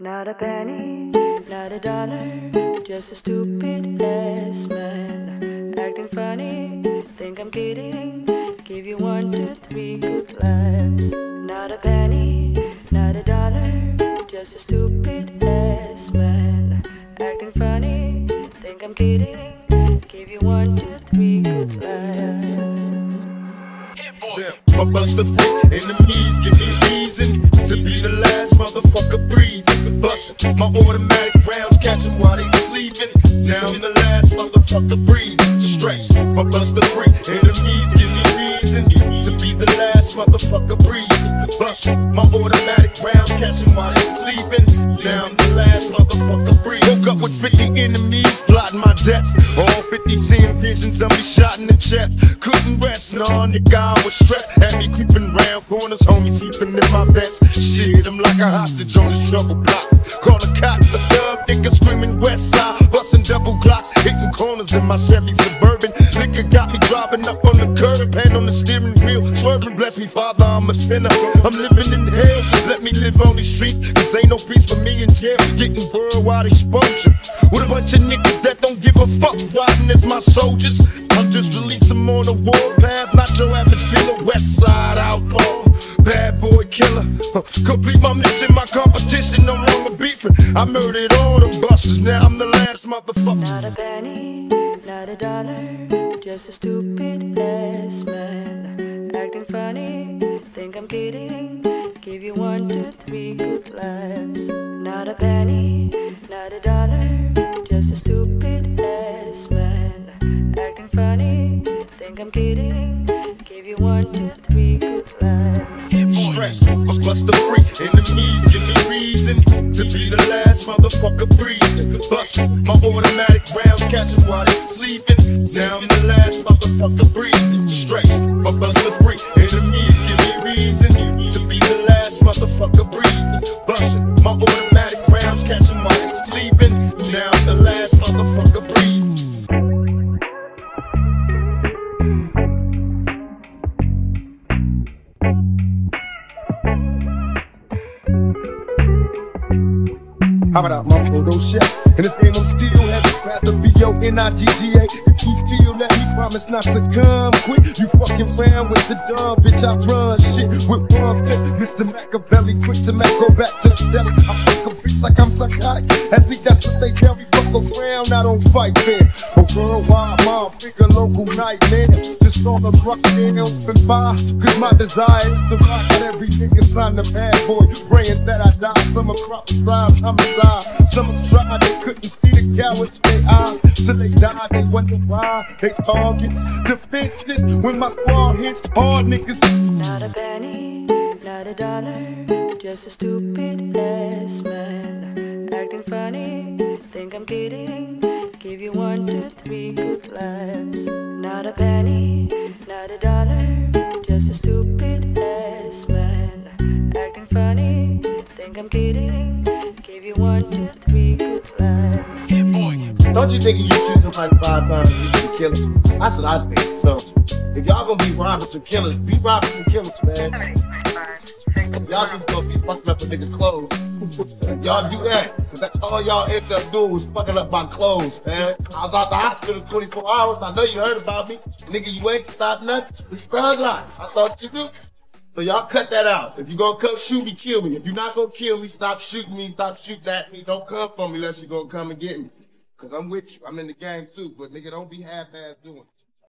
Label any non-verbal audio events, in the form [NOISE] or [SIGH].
Not a penny, not a dollar, just a stupid ass man. Acting funny, think I'm kidding. Give you one, two, three good laughs. Not a penny, not a dollar, just a stupid ass man. Acting funny, think I'm kidding. Give you one, two, three good laughs. But bust the freak, enemies give me reason to be the last motherfucker my automatic rounds, catch 'em while they sleeping. Now I'm the last motherfucker breathing. Stress, but bust the freak, enemies give me reason to be the last motherfucker breathing. Bustin' my automatic rounds, catch 'em while they sleeping. Visions of me shot in the chest. Couldn't rest, nah, nigga, I was stressed. Had me creeping round corners, homies sleeping in my vents. Shit, I'm like a hostage on the struggle block. Call the cops, a dub nigga screaming west side. Busting double glocks, hitting corners in my Chevy Suburban. Nigga got me driving up on hand on the steering wheel. Swerving, bless me, Father, I'm a sinner. I'm living in hell, just let me live on the street. Cause ain't no peace for me in jail. Getting worldwide exposure. With a bunch of niggas that don't give a fuck, riding as my soldiers. I'll just release them on the warpath, not your average killer, west side outlaw. Bad boy killer, complete my mission, my competition, no longer beefing. I murdered all the busters, now I'm the last motherfucker. Not a penny, not a dollar, just a stupid ass man. Acting funny, think I'm kidding. Give you one, two, three good laughs. Not a penny, not a dollar, just a stupid ass man. Acting funny, think I'm kidding. Give you one, two, three good laughs. stress. But bust the free enemies give me reason to be the last motherfucker breathing. Bust my automatic rounds, catch while they sleeping. Now I'm the last motherfucker breathing. Stress. But bust the free motherfucker breathing. How about motherfucker? No shit. In this game, I'm still heavy. Rather be your N-I-G-G-A. If you still let me promise not to come quick, you fucking round with the dumb bitch. I run shit with one fit. Mr. Makaveli, quick to Mac, go back to the deli. I a bitch like I'm psychotic. At least that's what they tell me. Fuck around, I don't fight fair. A worldwide mom, figure local nightmare. Just on the rock and open bar. Cause my desire is to rock at every nigga slime the bad boy. Praying that I die. Some crop slime, homicide. Some have tried, they couldn't see the cowards in their eyes. Till they die, they wonder why. They targets defenseless when my squad hits hard niggas. Not a penny, not a dollar, just a stupid. Acting funny, think I'm kidding. Give you one, two, three good laughs. Not a penny, not a dollar, just a stupid ass man. Acting funny, think I'm kidding. Give you one, two, three good laughs. Don't you think you shoot somebody five times you can kill us? That's what I think. So if y'all gonna be robbers and killers, be robbers and killers, man. Y'all just gonna be fucking up a nigga clothes. [LAUGHS] y'all do that, cause that's all y'all end up doing was fucking up my clothes, man. I was out the hospital 24 hours. I know you heard about me. Nigga, you ain't stop nothing. It's thug life. I thought you do. So y'all cut that out. If you gonna come shoot me, kill me. If you're not gonna kill me, stop shooting me, stop shooting at me. Don't come for me unless you're gonna come and get me. Cause I'm with you. I'm in the game too. But nigga, don't be half-ass doing.